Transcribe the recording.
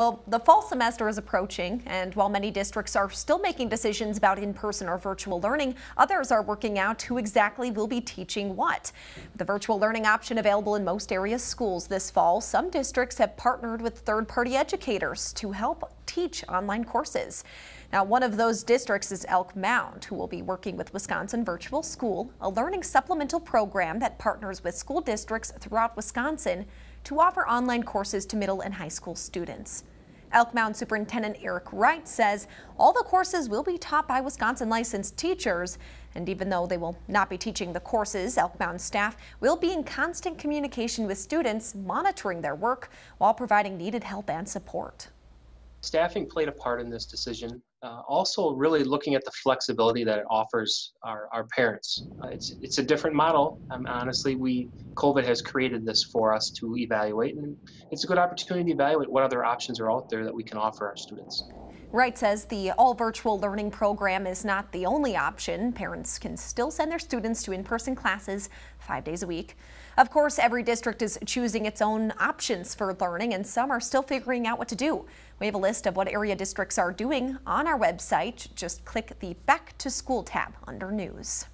Well, the fall semester is approaching, and while many districts are still making decisions about in-person or virtual learning, others are working out who exactly will be teaching what. With the virtual learning option available in most area schools this fall, some districts have partnered with third-party educators to help teach online courses. Now, one of those districts is Elk Mound, who will be working with Wisconsin Virtual School, a learning supplemental program that partners with school districts throughout Wisconsin to offer online courses to middle and high school students. Elk Mound Superintendent Eric Wright says all the courses will be taught by Wisconsin licensed teachers. And even though they will not be teaching the courses, Elk Mound staff will be in constant communication with students, monitoring their work while providing needed help and support. Staffing played a part in this decision. Uh, also, really looking at the flexibility that it offers our, our parents. Uh, it's it's a different model. Um, honestly, we COVID has created this for us to evaluate, and it's a good opportunity to evaluate what other options are out there that we can offer our students. Wright says the all virtual learning program is not the only option. Parents can still send their students to in-person classes five days a week. Of course, every district is choosing its own options for learning and some are still figuring out what to do. We have a list of what area districts are doing on our website. Just click the Back to School tab under News.